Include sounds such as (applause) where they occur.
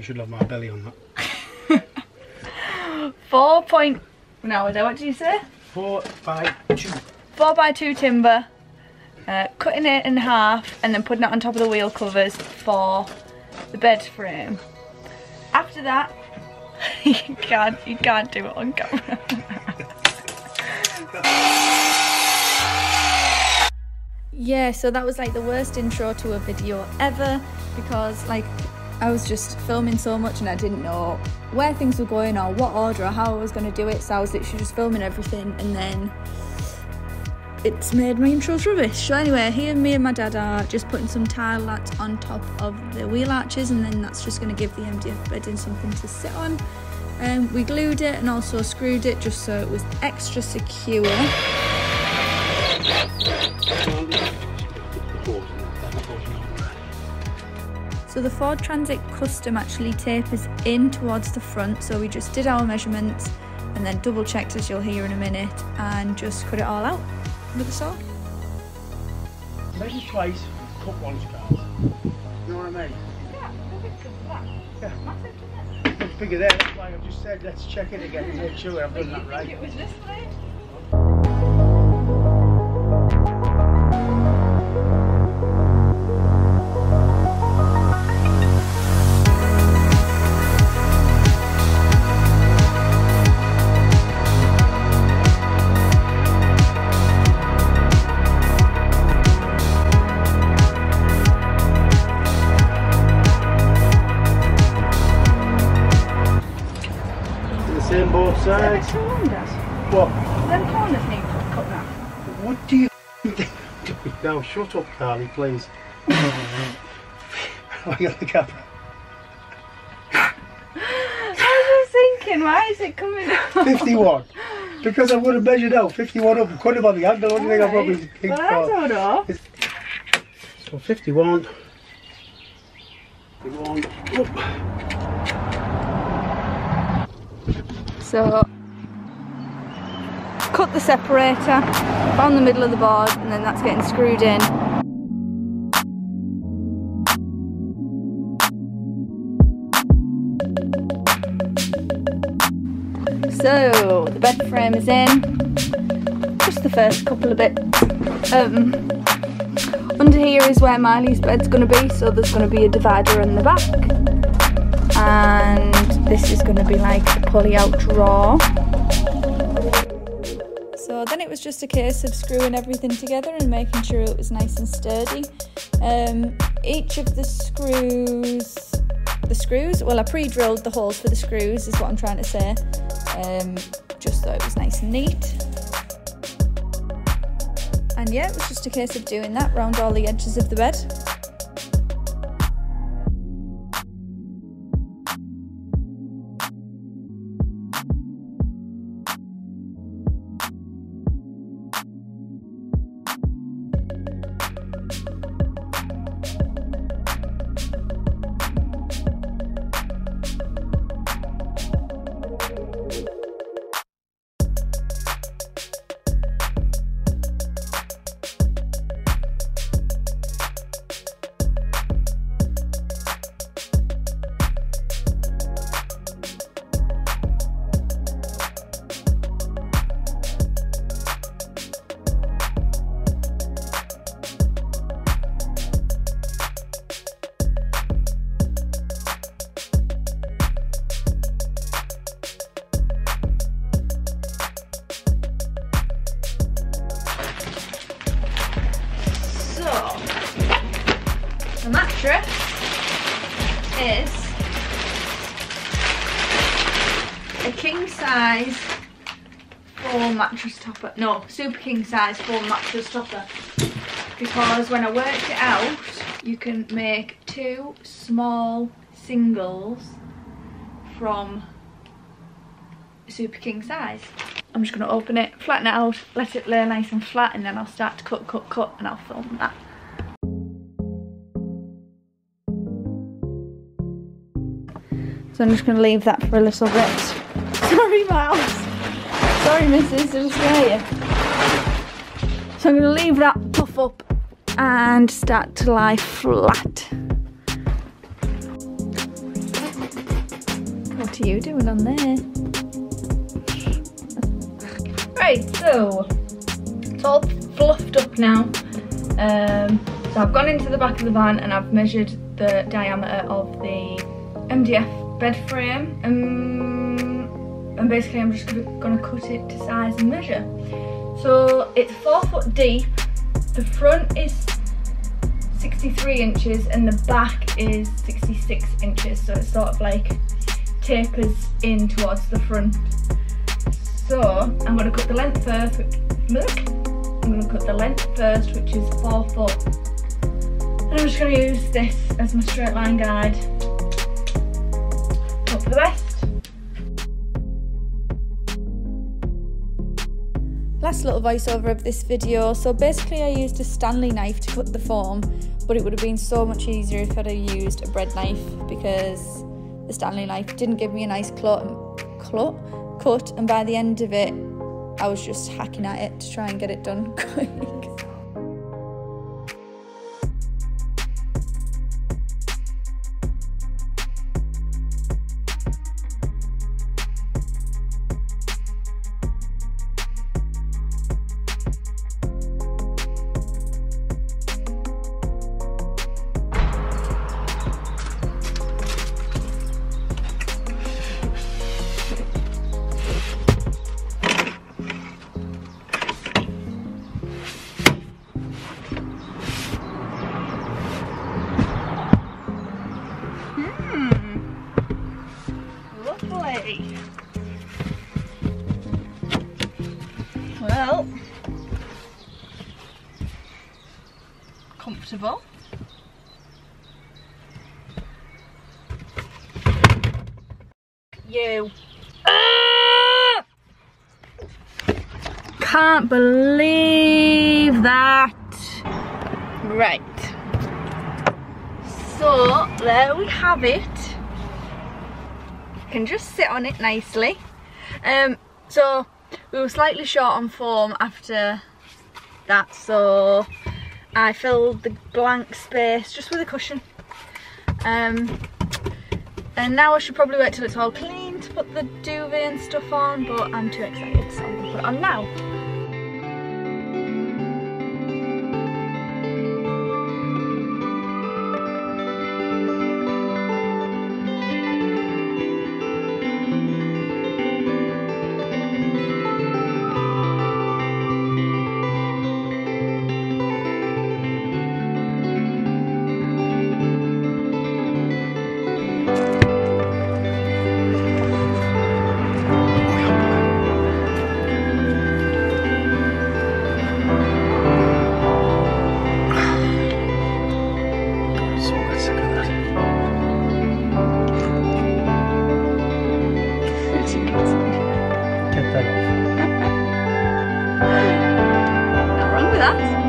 you should have my belly on that. (laughs) Four point. No, what did you say? Four by two. Four by two timber. Uh, cutting it in half and then putting it on top of the wheel covers for the bed frame. After that, (laughs) you can't you can't do it on camera. (laughs) yeah, so that was like the worst intro to a video ever because like I was just filming so much and I didn't know where things were going or what order or how I was going to do it. So I was literally just filming everything and then it's made my intros rubbish. So anyway, here me and my dad are just putting some tile lats on top of the wheel arches and then that's just going to give the MDF bedding something to sit on. Um, we glued it and also screwed it just so it was extra secure. So the Ford Transit Custom actually tapers in towards the front so we just did our measurements and then double checked as you'll hear in a minute and just cut it all out with a saw. Measure twice, cut once, guys. You know what I mean? Yeah, yeah. Massive, bigger there, that's why I've just said let's check it again and make sure I've done that right. it was this way? Sides. What? Them corners need cut now. What do you (laughs) Now shut up, Carly, please. (laughs) I got the camera. I was thinking, why is it coming up? (laughs) 51. Because I would have measured out 51 up, couldn't have on the angle. What do you think I probably think well, that's right. So 51. 51. Up. So cut the separator, found the middle of the board and then that's getting screwed in. So the bed frame is in, just the first couple of bits. Um, under here is where Miley's bed's going to be, so there's going to be a divider in the back and this is going to be like a pulley out drawer so then it was just a case of screwing everything together and making sure it was nice and sturdy. Um, each of the screws the screws well I pre-drilled the holes for the screws is what I'm trying to say um, just so it was nice and neat. And yeah it was just a case of doing that around all the edges of the bed is a king size four mattress topper. No, super king size four mattress topper. Because when I worked it out, you can make two small singles from super king size. I'm just going to open it, flatten it out, let it lay nice and flat and then I'll start to cut, cut, cut and I'll film that. So I'm just going to leave that for a little bit. (laughs) Sorry, Myles. Sorry, I just scare you. So I'm going to leave that puff up and start to lie flat. What are you doing on there? (laughs) Right, so it's all fluffed up now. Um, so I've gone into the back of the van and I've measured the diameter of the MDF bed frame um, and basically I'm just going to cut it to size and measure. So it's four foot deep, the front is 63 inches and the back is 66 inches so it sort of like tapers in towards the front. So I'm going to cut the length first, I'm going to cut the length first which is 4 foot and I'm just going to use this as my straight line guide. Hope for the best. last little voiceover of this video. So basically I used a Stanley knife to cut the form, but it would have been so much easier if I'd have used a bread knife because the Stanley knife didn't give me a nice cut, cut and by the end of it I was just hacking at it to try and get it done (laughs) quick. Comfortable. You. Ah! Can't believe that. Right. So, there we have it. You can just sit on it nicely. Um, so, we were slightly short on foam after that so I filled the blank space just with a cushion. Um, and now I should probably wait till it's all clean to put the duvet and stuff on but I'm too excited so I'm gonna put it on now Get that off. Not wrong with that.